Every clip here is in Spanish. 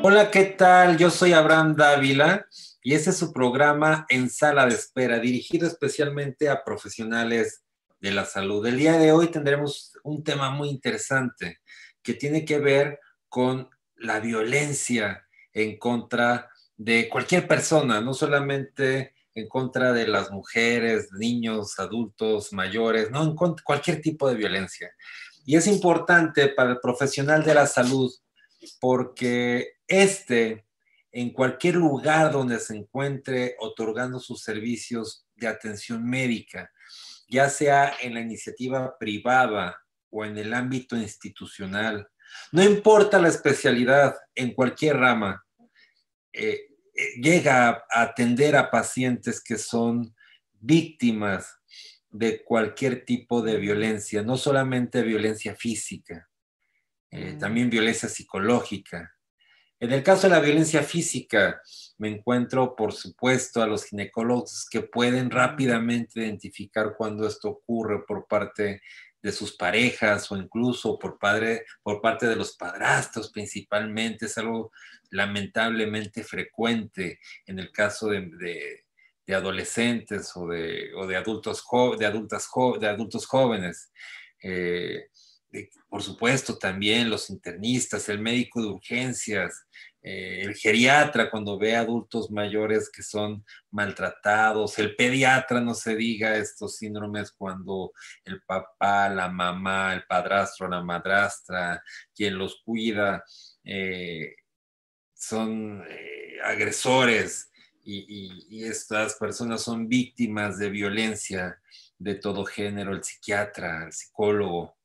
Hola, ¿qué tal? Yo soy Abraham Dávila y este es su programa En Sala de Espera, dirigido especialmente a profesionales de la salud. El día de hoy tendremos un tema muy interesante que tiene que ver con la violencia en contra de cualquier persona, no solamente en contra de las mujeres, niños, adultos, mayores, no, en cualquier tipo de violencia. Y es importante para el profesional de la salud porque este, en cualquier lugar donde se encuentre otorgando sus servicios de atención médica, ya sea en la iniciativa privada o en el ámbito institucional, no importa la especialidad, en cualquier rama, eh, eh, llega a atender a pacientes que son víctimas de cualquier tipo de violencia, no solamente violencia física, eh, mm. también violencia psicológica. En el caso de la violencia física, me encuentro, por supuesto, a los ginecólogos que pueden rápidamente identificar cuando esto ocurre por parte de sus parejas o incluso por, padre, por parte de los padrastros principalmente. Es algo lamentablemente frecuente en el caso de, adolescentes o de, de adultos, de, adultas, de adultos jóvenes. Eh, por supuesto, también los internistas, el médico de urgencias, eh, el geriatra cuando ve adultos mayores que son maltratados, el pediatra, no se diga estos síndromes cuando el papá, la mamá, el padrastro, la madrastra, quien los cuida, eh, son eh, agresores y, estas personas son víctimas de violencia de todo género, el psiquiatra, el psicólogo,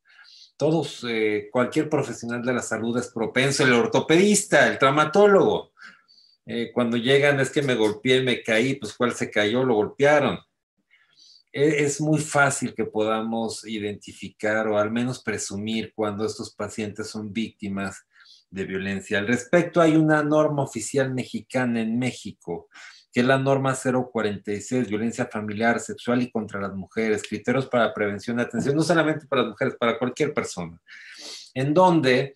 todos, eh, cualquier profesional de la salud es propenso, el ortopedista, el traumatólogo. Eh, cuando llegan es que me golpeé, me caí, pues cuál se cayó, lo golpearon. E, es muy fácil que podamos identificar o al menos presumir cuando estos pacientes son víctimas de violencia. Al respecto, hay una norma oficial mexicana en México que es la norma 046, violencia familiar, sexual y contra las mujeres, criterios para prevención de atención, no solamente para las mujeres, para cualquier persona, en donde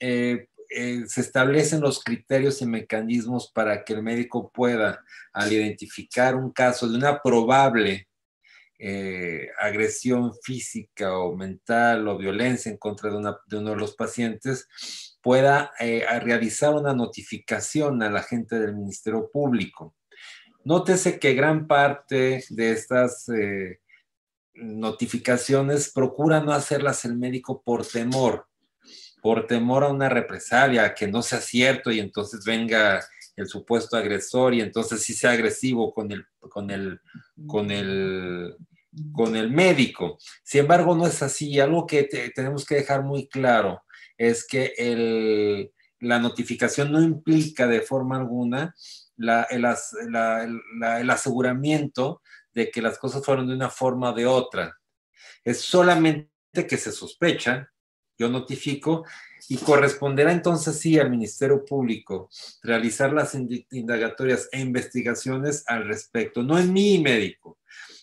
eh, eh, se establecen los criterios y mecanismos para que el médico pueda, al identificar un caso de una probable eh, agresión física o mental o violencia en contra de, uno de los pacientes, pueda realizar una notificación a la gente del Ministerio Público. Nótese que gran parte de estas eh, notificaciones procura no hacerlas el médico por temor, por temor a una represalia, que no sea cierto y entonces venga el supuesto agresor y entonces sí sea agresivo con el, con el, con el, con el médico. Sin embargo, no es así. Algo que tenemos que dejar muy claro es que el, la notificación no implica de forma alguna el, aseguramiento de que las cosas fueron de una forma o de otra. Es solamente que se sospecha, yo notifico, y corresponderá entonces sí al Ministerio Público realizar las indagatorias e investigaciones al respecto, no en mi médico.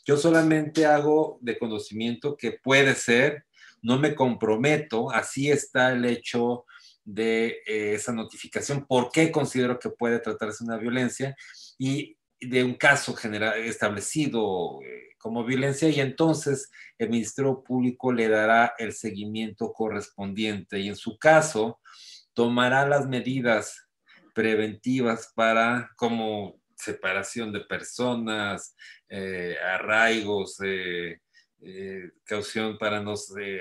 Yo solamente hago de conocimiento que puede ser, no me comprometo, así está el hecho de eh, esa notificación, por qué considero que puede tratarse una violencia y de un caso general, establecido eh, como violencia y entonces el Ministerio Público le dará el seguimiento correspondiente y en su caso tomará las medidas preventivas para como separación de personas, eh, arraigos, caución para no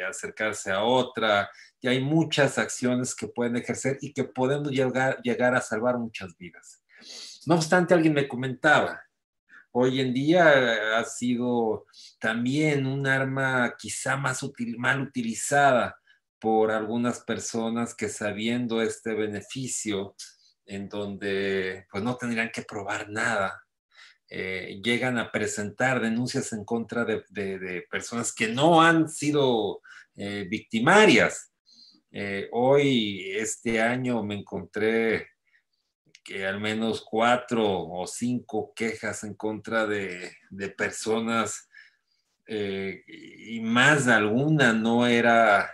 acercarse a otra, y hay muchas acciones que pueden ejercer y que podemos llegar, llegar a salvar muchas vidas. No obstante, alguien me comentaba, hoy en día ha sido también un arma quizá más mal utilizada por algunas personas que sabiendo este beneficio, en donde pues no tendrían que probar nada, eh, llegan a presentar denuncias en contra de, personas que no han sido eh, victimarias. Eh, hoy, este año, me encontré que al menos cuatro o cinco quejas en contra de, personas eh, y más de alguna no era,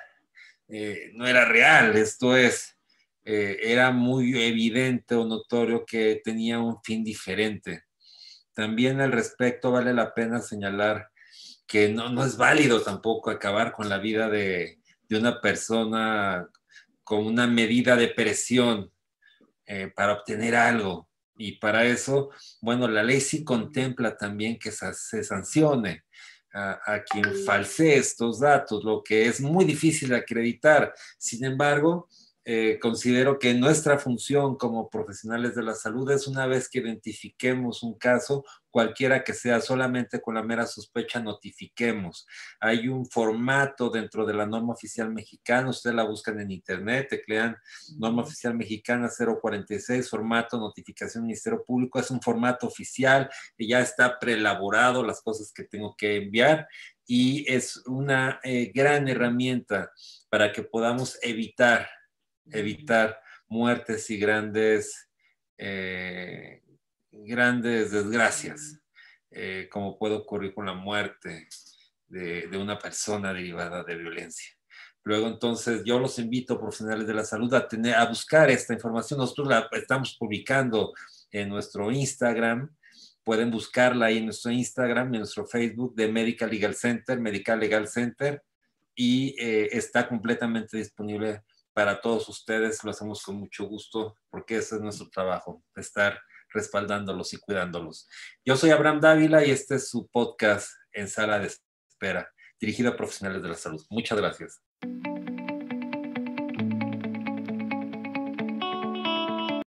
eh, no era real. Esto es, eh, era muy evidente o notorio que tenía un fin diferente. También al respecto vale la pena señalar que no, no es válido tampoco acabar con la vida de, de una persona con una medida de presión eh, para obtener algo. Y para eso, bueno, la ley sí contempla también que se sancione a, a, quien falsee estos datos, lo que es muy difícil de acreditar. Sin embargo, eh, considero que nuestra función como profesionales de la salud es una vez que identifiquemos un caso, cualquiera que sea, solamente con la mera sospecha notifiquemos. Hay un formato dentro de la norma oficial mexicana, ustedes la buscan en internet, teclean norma oficial mexicana 046, formato notificación Ministerio Público, es un formato oficial que ya está preelaborado, las cosas que tengo que enviar y es una eh, gran herramienta para que podamos evitar evitar muertes y grandes, eh, grandes desgracias, eh, como puede ocurrir con la muerte de, una persona derivada de violencia. Luego, entonces, yo los invito, profesionales de la salud, a, tener, a buscar esta información. Nosotros la estamos publicando en nuestro Instagram. Pueden buscarla ahí en nuestro Instagram, en nuestro Facebook de Medical Legal Center, Medical Legal Center, y eh, está completamente disponible para todos ustedes. Lo hacemos con mucho gusto porque ese es nuestro trabajo, estar respaldándolos y cuidándolos. Yo soy Abraham Dávila y este es su podcast en sala de espera, dirigido a profesionales de la salud. Muchas gracias.